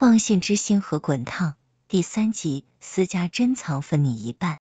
忘信之星河滚烫第三集，私家珍藏分你一半。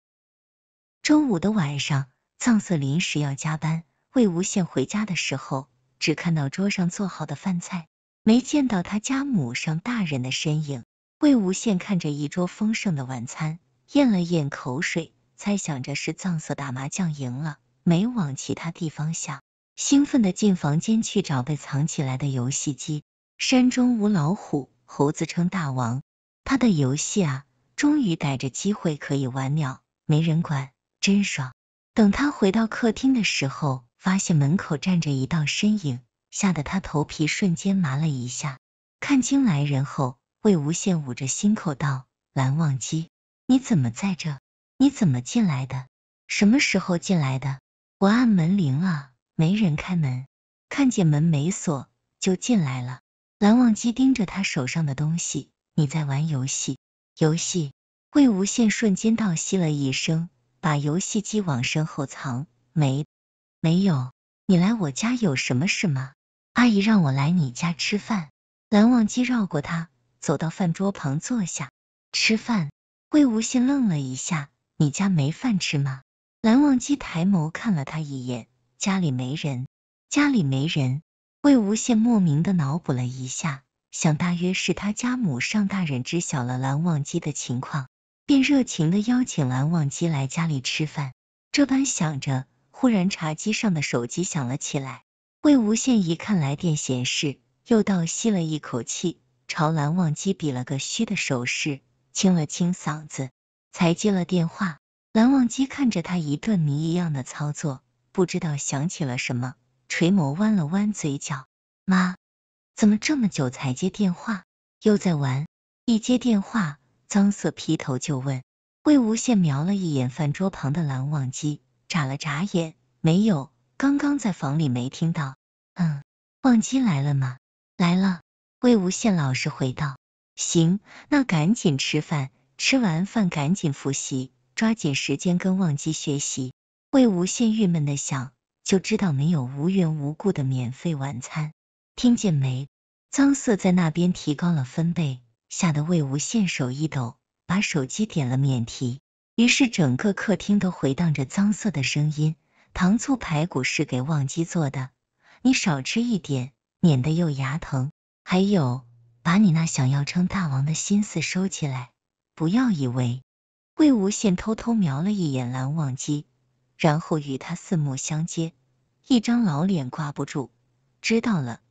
周五的晚上，藏色临时要加班，魏无羡回家的时候，只看到桌上做好的饭菜，没见到他家母上大人的身影。魏无羡看着一桌丰盛的晚餐，咽了咽口水，猜想着是藏色打麻将赢了，没往其他地方想，兴奋的进房间去找被藏起来的游戏机。山中无老虎。猴子称大王，他的游戏啊，终于逮着机会可以玩了，没人管，真爽。等他回到客厅的时候，发现门口站着一道身影，吓得他头皮瞬间麻了一下。看清来人后，魏无羡捂着心口道：“蓝忘机，你怎么在这？你怎么进来的？什么时候进来的？我按门铃啊，没人开门，看见门没锁，就进来了。”蓝忘机盯着他手上的东西，你在玩游戏？游戏？魏无羡瞬间倒吸了一声，把游戏机往身后藏。没，没有。你来我家有什么事吗？阿姨让我来你家吃饭。蓝忘机绕过他，走到饭桌旁坐下。吃饭？魏无羡愣了一下，你家没饭吃吗？蓝忘机抬眸看了他一眼，家里没人，家里没人。魏无羡莫名的脑补了一下，想大约是他家母上大人知晓了蓝忘机的情况，便热情的邀请蓝忘机来家里吃饭。这般想着，忽然茶几上的手机响了起来。魏无羡一看来电显示，又倒吸了一口气，朝蓝忘机比了个嘘的手势，清了清嗓子，才接了电话。蓝忘机看着他一顿谜一样的操作，不知道想起了什么。垂眸弯了弯嘴角，妈，怎么这么久才接电话？又在玩？一接电话，脏色劈头就问。魏无羡瞄了一眼饭桌旁的蓝忘机，眨了眨眼，没有，刚刚在房里没听到。嗯，忘机来了吗？来了。魏无羡老实回道。行，那赶紧吃饭，吃完饭赶紧复习，抓紧时间跟忘机学习。魏无羡郁闷的想。就知道没有无缘无故的免费晚餐，听见没？脏色在那边提高了分贝，吓得魏无羡手一抖，把手机点了免提。于是整个客厅都回荡着脏色的声音：糖醋排骨是给忘机做的，你少吃一点，免得又牙疼。还有，把你那想要称大王的心思收起来，不要以为……魏无羡偷偷瞄了一眼蓝忘机。然后与他四目相接，一张老脸挂不住。知道了，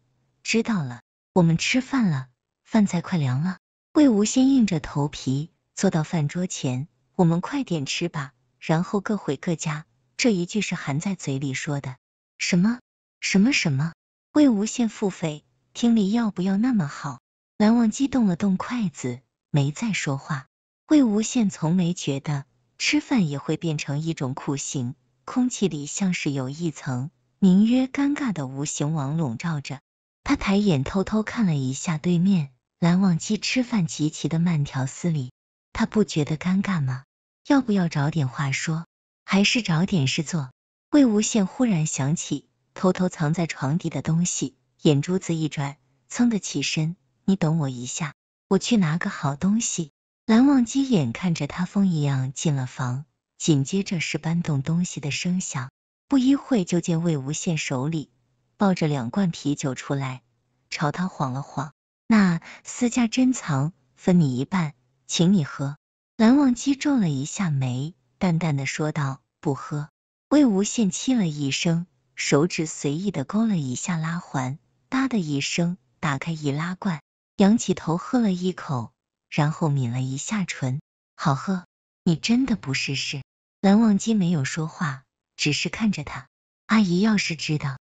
知道了，我们吃饭了，饭菜快凉了。魏无羡硬着头皮坐到饭桌前，我们快点吃吧，然后各回各家。这一句是含在嘴里说的。什么？什么什么？魏无羡腹诽，听力要不要那么好？蓝忘机动了动筷子，没再说话。魏无羡从没觉得。吃饭也会变成一种酷刑，空气里像是有一层名曰尴尬的无形网笼罩着。他抬眼偷偷看了一下对面，蓝忘机吃饭极其的慢条斯理，他不觉得尴尬吗？要不要找点话说，还是找点事做？魏无羡忽然想起偷偷藏在床底的东西，眼珠子一转，噌的起身，你等我一下，我去拿个好东西。蓝忘机眼看着他风一样进了房，紧接着是搬动东西的声响，不一会就见魏无羡手里抱着两罐啤酒出来，朝他晃了晃，那私家珍藏分你一半，请你喝。蓝忘机皱了一下眉，淡淡的说道：“不喝。”魏无羡凄了一声，手指随意的勾了一下拉环，哒的一声打开易拉罐，仰起头喝了一口。然后抿了一下唇，好喝，你真的不试试？蓝忘机没有说话，只是看着他。阿姨要是知道，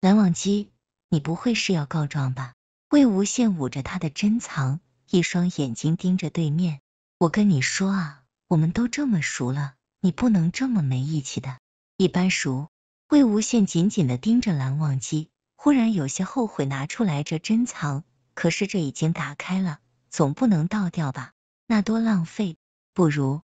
蓝忘机，你不会是要告状吧？魏无羡捂着他的珍藏，一双眼睛盯着对面。我跟你说啊，我们都这么熟了，你不能这么没义气的。一般熟。魏无羡紧紧的盯着蓝忘机，忽然有些后悔拿出来这珍藏，可是这已经打开了。总不能倒掉吧？那多浪费！不如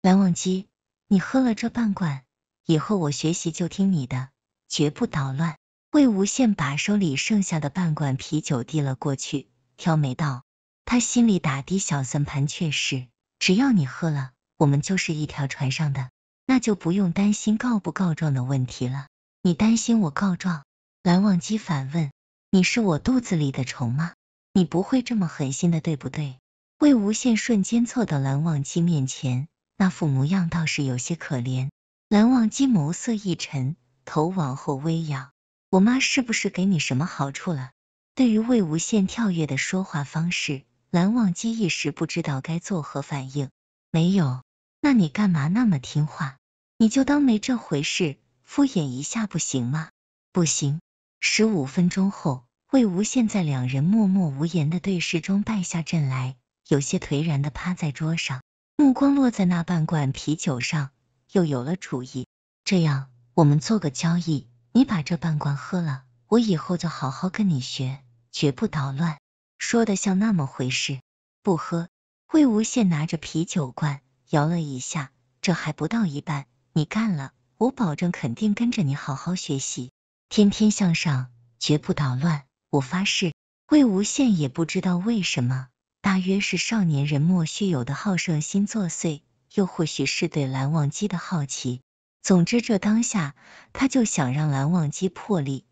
蓝忘机，你喝了这半罐，以后我学习就听你的，绝不捣乱。魏无羡把手里剩下的半罐啤酒递了过去，挑眉道：“他心里打的小算盘却是，只要你喝了，我们就是一条船上的，那就不用担心告不告状的问题了。你担心我告状？蓝忘机反问。你是我肚子里的虫吗？你不会这么狠心的，对不对？魏无羡瞬间凑到蓝忘机面前，那副模样倒是有些可怜。蓝忘机眸色一沉，头往后微仰。我妈是不是给你什么好处了？对于魏无羡跳跃的说话方式，蓝忘机一时不知道该作何反应。没有，那你干嘛那么听话？你就当没这回事，敷衍一下不行吗？不行。十五分钟后，魏无羡在两人默默无言的对视中败下阵来，有些颓然的趴在桌上，目光落在那半罐啤酒上，又有了主意。这样，我们做个交易，你把这半罐喝了，我以后就好好跟你学，绝不捣乱。说的像那么回事。不喝。魏无羡拿着啤酒罐摇了一下，这还不到一半，你干了，我保证肯定跟着你好好学习。天天向上，绝不捣乱。我发誓。魏无羡也不知道为什么，大约是少年人莫须有的好胜心作祟，又或许是对蓝忘机的好奇。总之，这当下他就想让蓝忘机破例，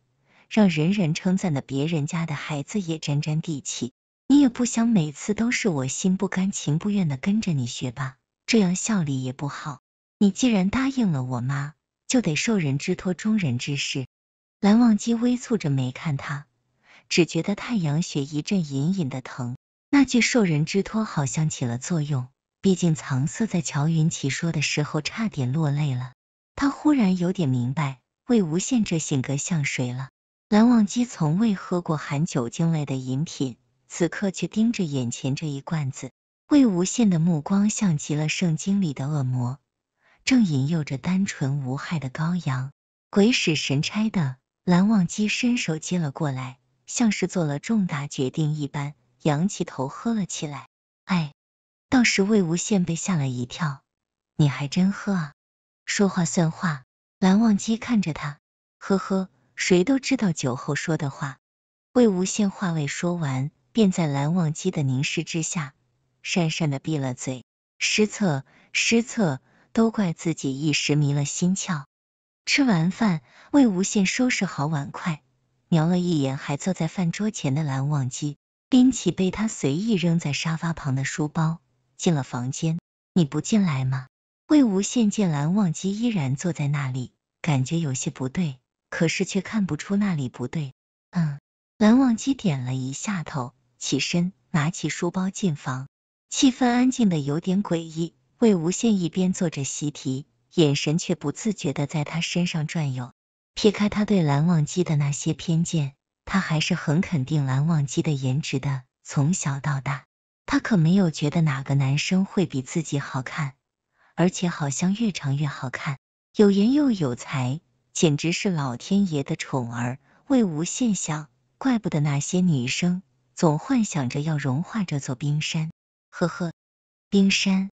让人人称赞的别人家的孩子也沾沾地气。你也不想每次都是我心不甘情不愿的跟着你学吧？这样效力也不好。你既然答应了我妈，就得受人之托，忠人之事。蓝忘机微蹙着眉看他，只觉得太阳穴一阵隐隐的疼。那句受人之托好像起了作用，毕竟藏色在乔云奇说的时候差点落泪了。他忽然有点明白魏无羡这性格像谁了。蓝忘机从未喝过含酒精类的饮品，此刻却盯着眼前这一罐子。魏无羡的目光像极了圣经里的恶魔，正引诱着单纯无害的羔羊。鬼使神差的。蓝忘机伸手接了过来，像是做了重大决定一般，仰起头喝了起来。哎，倒是魏无羡被吓了一跳，你还真喝啊？说话算话。蓝忘机看着他，呵呵，谁都知道酒后说的话。魏无羡话未说完，便在蓝忘机的凝视之下，讪讪的闭了嘴。失策，失策，都怪自己一时迷了心窍。吃完饭，魏无羡收拾好碗筷，瞄了一眼还坐在饭桌前的蓝忘机，拎起被他随意扔在沙发旁的书包，进了房间。你不进来吗？魏无羡见蓝忘机依然坐在那里，感觉有些不对，可是却看不出那里不对。嗯，蓝忘机点了一下头，起身拿起书包进房。气氛安静的有点诡异。魏无羡一边做着习题。眼神却不自觉的在他身上转悠，撇开他对蓝忘机的那些偏见，他还是很肯定蓝忘机的颜值的。从小到大，他可没有觉得哪个男生会比自己好看，而且好像越长越好看，有颜又有才，简直是老天爷的宠儿。魏无羡想，怪不得那些女生总幻想着要融化这座冰山。呵呵，冰山。